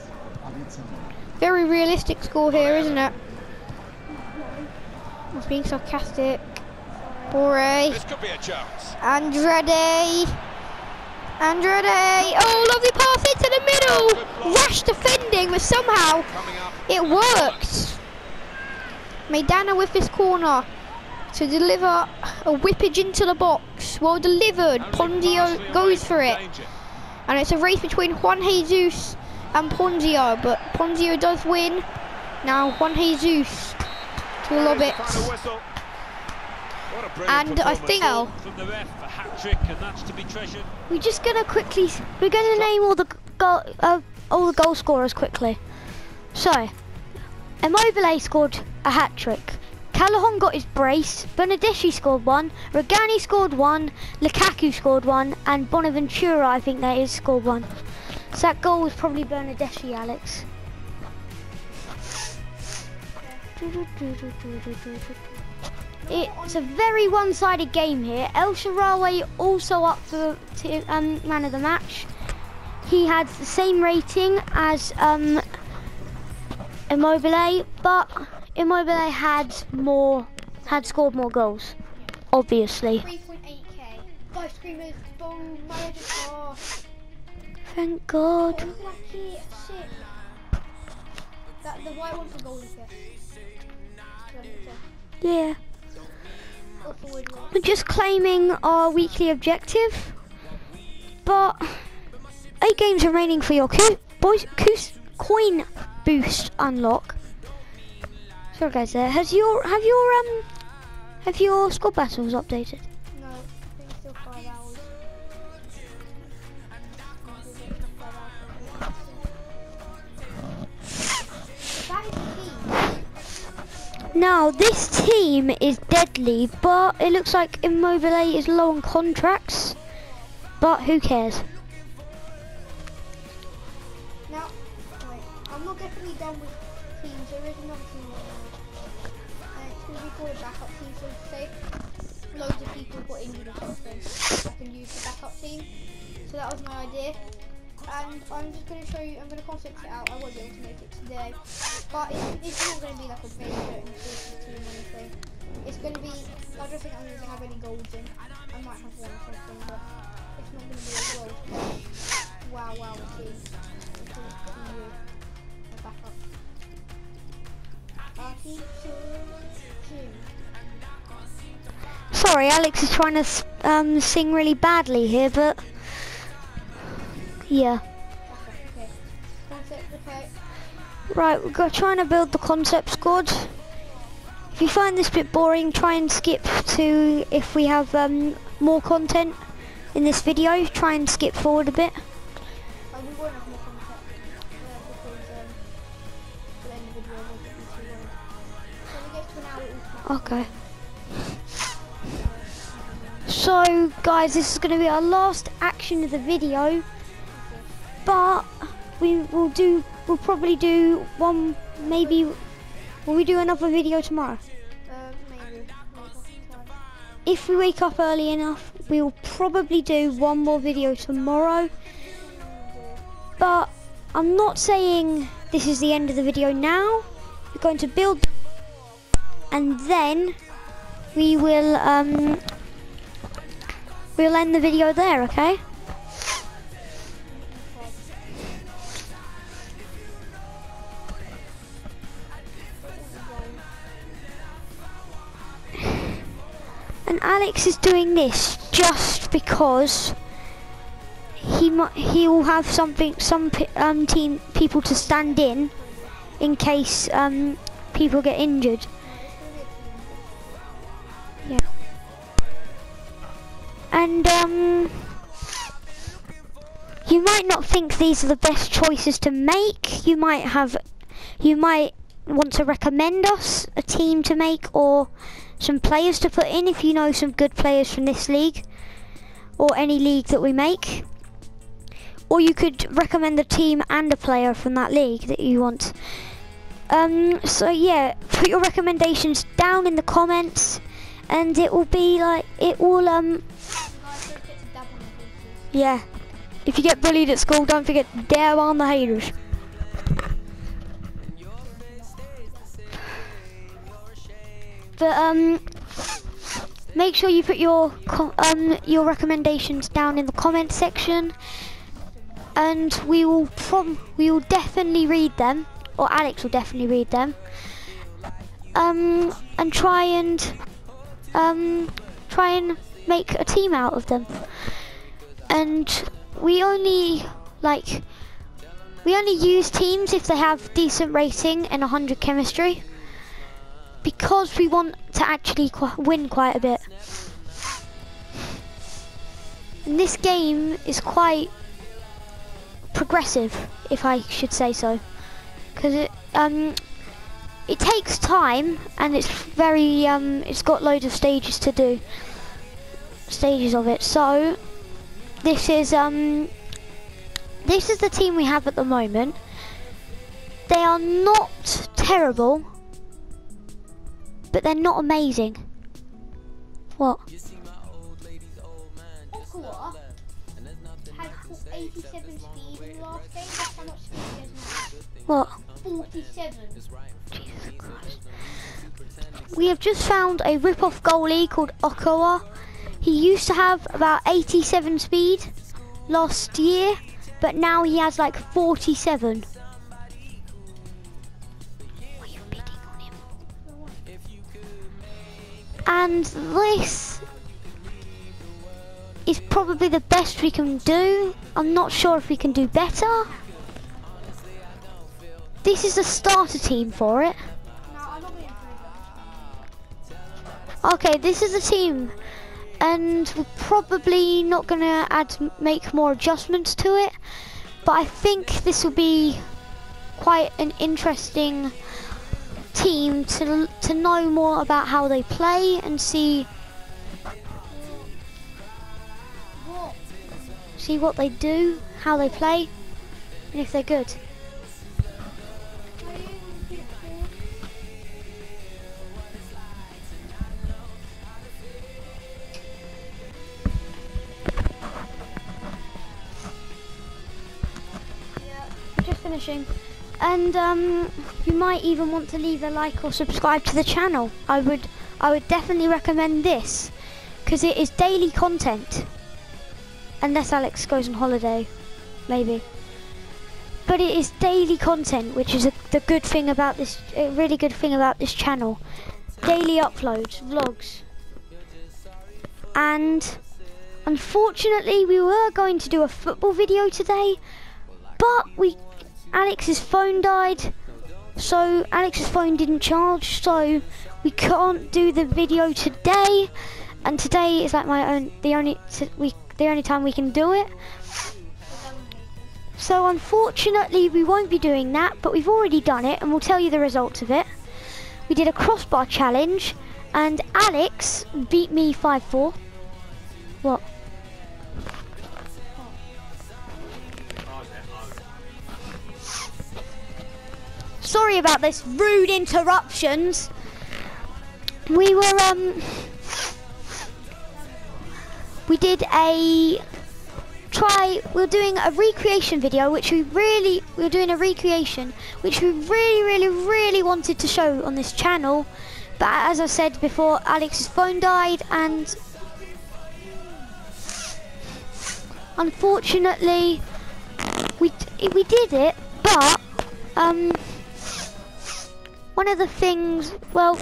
Very realistic score here, isn't it? I was being sarcastic. Borre. This could be a chance. Andrade. Andrade. Oh, lovely pass into the middle. Rash defending, but somehow it worked. Maidana with this corner to deliver a whippage into the box. Well delivered. Ponzio goes for it. And it's a race between Juan Jesus and Ponzio, but Ponzio does win. Now Juan Jesus to lob it. the final whistle. What a brilliant And I think performance. I'll From the ref, a hat trick, and that's to be treasured. We're just gonna quickly. We're gonna name all the goal, uh, all the goal scorers quickly. So, Immobile scored a hat trick. Callahan got his brace. Bernardeschi scored one. Rugani scored one. Lukaku scored one, and Bonaventura, I think that is, scored one. So that goal was probably Bernardeschi, Alex. it's a very one-sided game here. El Shaarawy also up for um, man of the match. He had the same rating as um, Immobile, but Immobile had more, had scored more goals, obviously. 3.8k. Five screamers, boom. Thank God. Oh, at that key, sick. That, the white one's a kick. Yeah. Or forward one. We're just claiming our weekly objective, but eight games remaining for your co- boys coos- coin boost unlock. Sorry guys, there has your have your um have your squad battles updated? No, still five hours. That is key. Now this team is deadly, but it looks like Immobile is low on contracts. But who cares? With teams. There is another team. And it's going to be called backup team. So say loads of people got injured or something, I can use the backup team. So that was my idea. And I'm just going to show you, I'm going to concept it out. I won't be able to make it today. But it's, it's not going to be like a inclusive team or anything. It's going to be, I don't think I'm going to have any golds in. I might have one or something, but it's not going to be a gold. Wow, wow, team. Sorry, Alex is trying to um, sing really badly here, but yeah. Right, we're trying to build the concept squad. If you find this bit boring, try and skip to if we have um, more content in this video. Try and skip forward a bit. Okay. So, guys, this is going to be our last action of the video, but we will do. We'll probably do one, maybe. Will we do another video tomorrow? Uh, maybe. If we wake up early enough, we'll probably do one more video tomorrow. But I'm not saying this is the end of the video now. We're going to build and then we will um we'll end the video there, okay? And Alex is doing this just because he he will have something some um team people to stand in in case um people get injured. Might not think these are the best choices to make. You might have you might want to recommend us a team to make or some players to put in if you know some good players from this league or any league that we make. Or you could recommend a team and a player from that league that you want. Um, so yeah, put your recommendations down in the comments and it will be like, it will, um, Guys, don't forget to dab on the horses. yeah. If you get bullied at school, don't forget to dare on the haters. But um, make sure you put your um your recommendations down in the comment section, and we will prom we will definitely read them, or Alex will definitely read them. Um, and try and um try and make a team out of them. And we only like we only use teams if they have decent rating and 100 chemistry because we want to actually qu- win quite a bit. And this game is quite progressive, if I should say so, because it um it takes time and it's very um it's got loads of stages to do, stages of it. So this is um this is the team we have at the moment. They are not terrible, but they're not amazing. What? Ottawa had 87 speed in last game. That's how much speed he has now. What? 47. Jesus Christ. We have just found a rip-off goalie called Okawa. He used to have about 87 speed last year, but now he has like 47. Are you bidding on him? And this is probably the best we can do. I'm not sure if we can do better. This is the starter team for it. No, I'm not going to improve Okay, this is the team, and we're probably not gonna add make more adjustments to it. But I think this will be quite an interesting team to to know more about how they play and see see what they do, how they play, and if they're good. Just finishing. And um, you might even want to leave a like or subscribe to the channel. I would, I would definitely recommend this because it is daily content. Unless Alex goes on holiday, maybe. But it is daily content, which is a, the good thing about this, a really good thing about this channel. Daily uploads, vlogs. And unfortunately, we were going to do a football video today, but we, Alex's phone died, so Alex's phone didn't charge, so we can't do the video today. And today is like my own, the only we, the only time we can do it. So unfortunately, we won't be doing that, but we've already done it, and we'll tell you the results of it. We did a crossbar challenge, and Alex beat me 5-4. What? Sorry about this rude interruptions. We were um we did a try we are doing a recreation video which we really we are doing a recreation which we really really really wanted to show on this channel but as I said before Alex's phone died and unfortunately we we did it but um one of the things well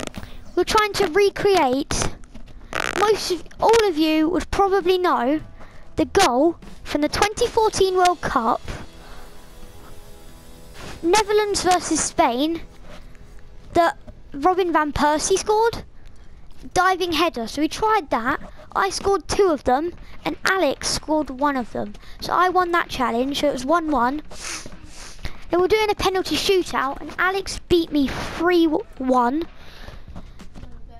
we're trying to recreate. Most of all of you would probably know the goal from the 2014 World Cup. Netherlands versus Spain that Robin van Persie scored. Diving header. So we tried that. I scored two of them and Alex scored one of them. So I won that challenge. So it was 1-1 then we're doing a penalty shootout and Alex beat me 3-1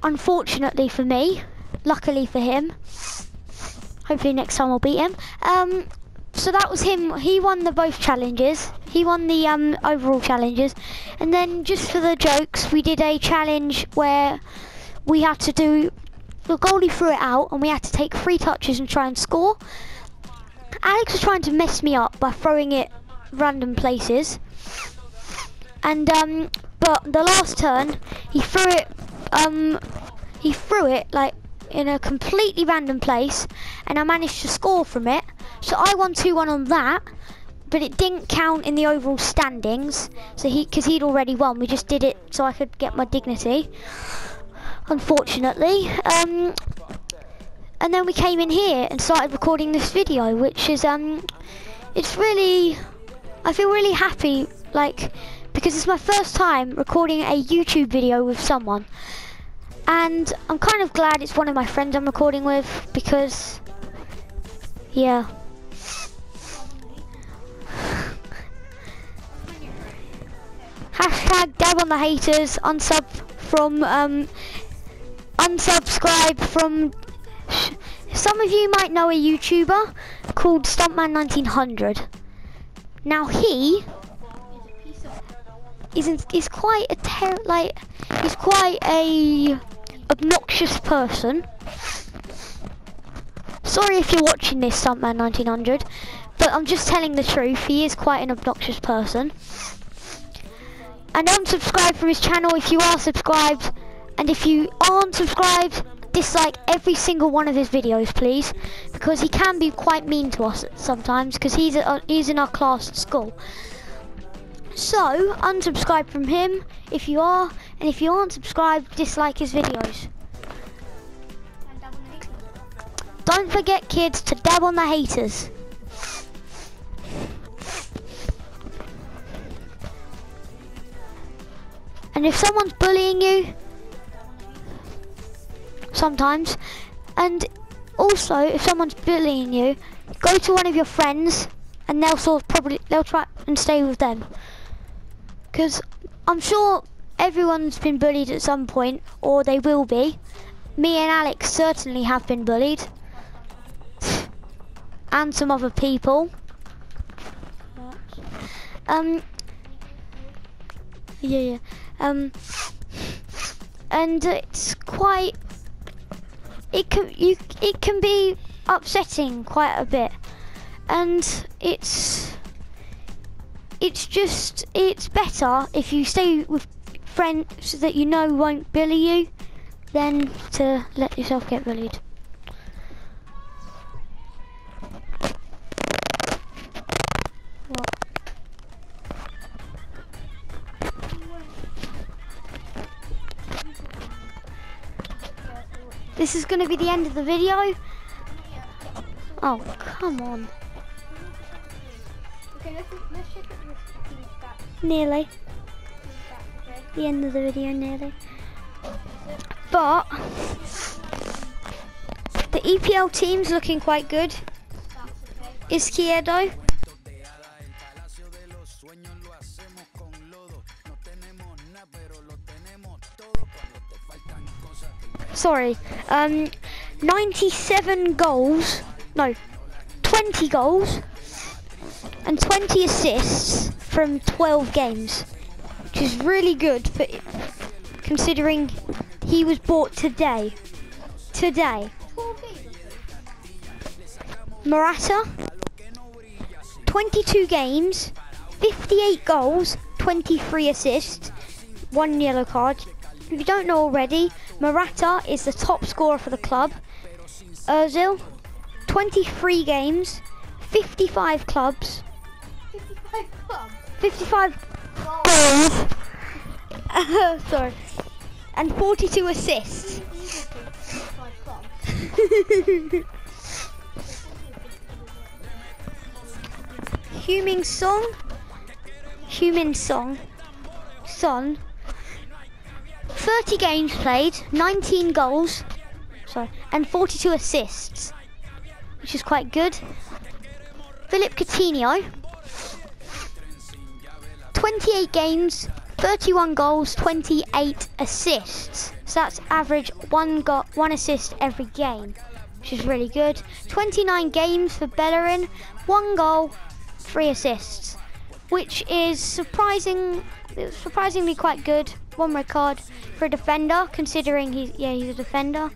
unfortunately for me luckily for him hopefully next time I'll beat him. Um so that was him. He won the both challenges. He won the um overall challenges. And then just for the jokes we did a challenge where we had to do the goalie threw it out and we had to take three touches and try and score. Alex was trying to mess me up by throwing it random places. And um but the last turn he threw it um he threw it like in a completely random place and I managed to score from it. So I won 2-1 on that but it didn't count in the overall standings. So he because he'd already won we just did it so I could get my dignity unfortunately. Um and then we came in here and started recording this video which is um it's really I feel really happy like because it's my first time recording a YouTube video with someone. And I'm kind of glad it's one of my friends I'm recording with because yeah. Hashtag dab on the haters unsub from um unsubscribe from some of you might know a YouTuber called Stuntman1900 now he is is quite a ter like he's quite a obnoxious person Sorry if you're watching this, Stuntman 1900, but I'm just telling the truth. He is quite an obnoxious person. And unsubscribe from his channel if you are subscribed. And if you aren't subscribed, dislike every single one of his videos, please. Because he can be quite mean to us sometimes, because he's, uh, he's in our class at school. So, unsubscribe from him if you are, and if you aren't subscribed, dislike his videos. Don't forget, kids, to dab on the haters. And if someone's bullying you, sometimes, and also if someone's bullying you, go to one of your friends, and they'll sort of probably they'll try and stay with them. Because I'm sure everyone's been bullied at some point, or they will be. Me and Alex certainly have been bullied and some other people. Um. Yeah, yeah. Um. And it's quite. It can you. It can be upsetting quite a bit, and it's. It's just. It's better if you stay with friends that you know won't bully you, than to let yourself get bullied. This is going to be the end of the video. Oh, come on. Nearly. The end of the video, nearly. But, the EPL team's looking quite good. Izquierdo. Sorry, um, 97 goals, no, 20 goals and 20 assists from 12 games, which is really good but considering he was bought today. Today. Morata, 22 games, 58 goals, 23 assists, one yellow card. If you don't know already, Morata is the top scorer for the club. Ozil, 23 games, 55 clubs. 55 clubs? 55 goals. Sorry. And 42 assists. Huming Song. Human Song. Son 30 games played, 19 goals, sorry, and 42 assists, which is quite good. Philip Coutinho, 28 games, 31 goals, 28 assists. So that's average one got one assist every game, which is really good. 29 games for Bellerin, one goal, three assists, which is surprising, surprisingly quite good one record for a defender, considering he's yeah he's a defender.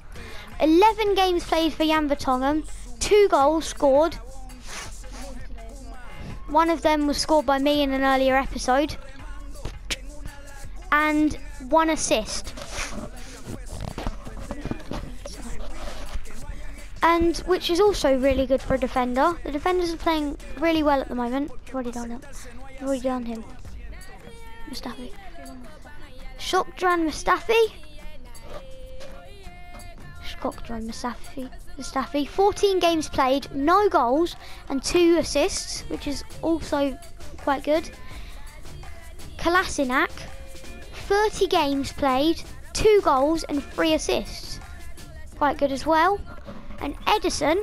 11 games played for Jan Vertonghen, two goals scored. One of them was scored by me in an earlier episode, and one assist. And which is also really good for a defender. The defenders are playing really well at the moment. I've already done it. I've already done him. Mustafi. Shkodran Mustafi. Shkodran Mustafi. Mustafi. 14 games played, no goals and two assists, which is also quite good. Kolasinac. 30 games played, two goals and three assists. Quite good as well. And Ederson.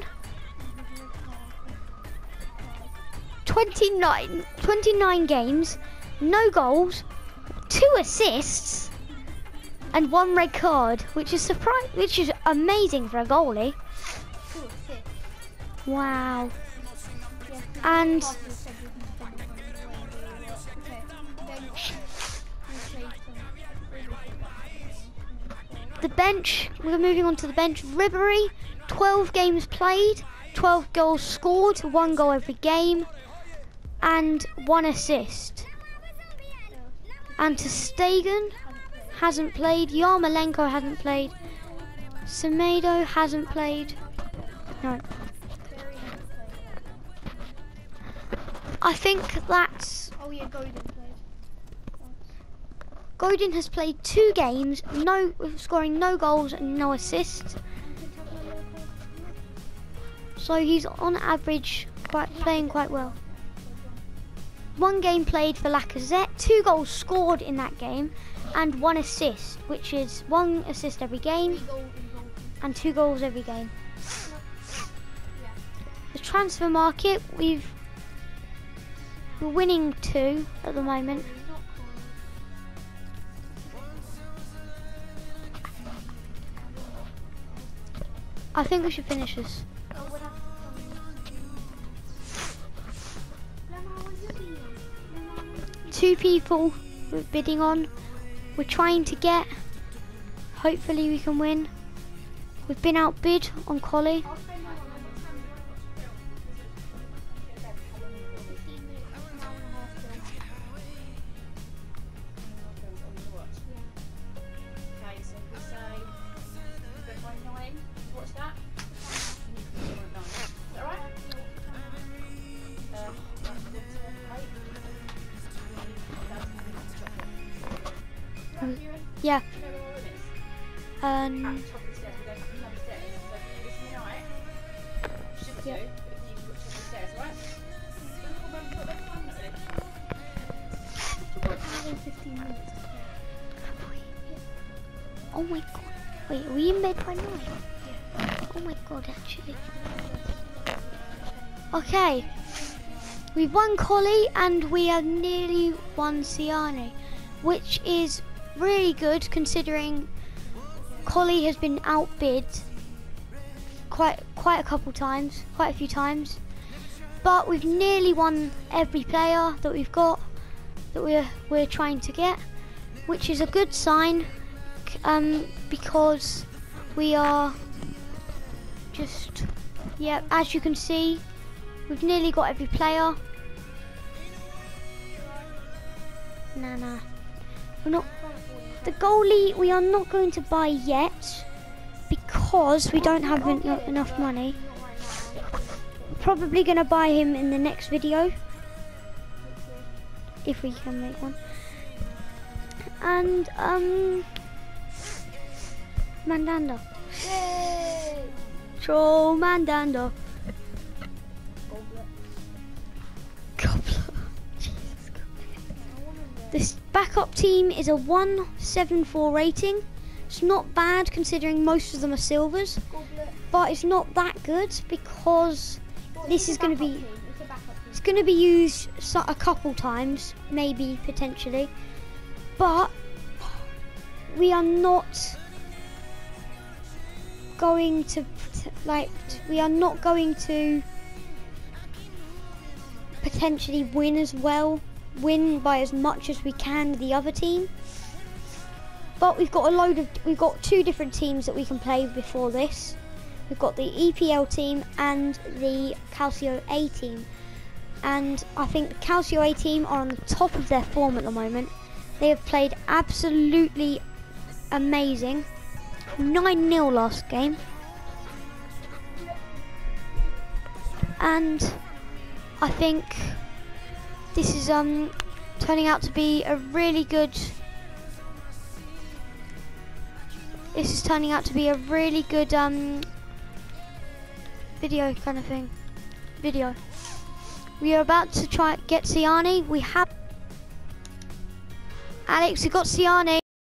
29, 29 games, no goals, two assists and one red card, which is surprise, which is amazing for a goalie. Wow. And the bench, we're moving on to the bench. Ribery, 12 games played, 12 goals scored, one goal every game, and one assist. Stegen hasn't played, Yarmolenko hasn't played, Semedo hasn't played. No. I think that's Oh yeah, Godin played. Godin has played two games, no scoring no goals and no assists. So he's on average quite playing quite well. One game played for Lacazette, two goals scored in that game, and one assist, which is one assist every game and two goals every game. The transfer market, we've we're winning two at the moment. I think we should finish this. Two people we're bidding on. We're trying to get. Hopefully we can win. We've been outbid on Collie. We've won Collie and we have nearly won Siani, which is really good considering Collie has been outbid quite quite a couple times, quite a few times. But we've nearly won every player that we've got that we're we're trying to get, which is a good sign um, because we are just yeah as you can see we've nearly got every player. Nah. We're not. The goalie we are not going to buy yet because we don't have en- enough money. Probably going to buy him in the next video if we can make one. And um, Mandanda. Troll Mandanda. This backup team is a 174 rating. It's not bad considering most of them are silvers, but it's not that good because this is going to be it's going to be used a couple times, maybe potentially, but we are not going to like we are not going to potentially win as well, win by as much as we can the other team. But we've got a load of we've got two different teams that we can play before this. We've got the EPL team and the Calcio A team. And I think the Calcio A team are on the top of their form at the moment. They have played absolutely amazing. 9 0 last game. And I think this is um turning out to be a really good this is turning out to be a really good um video kind of thing video. We are about to try get Siani. We have Alex we got Siani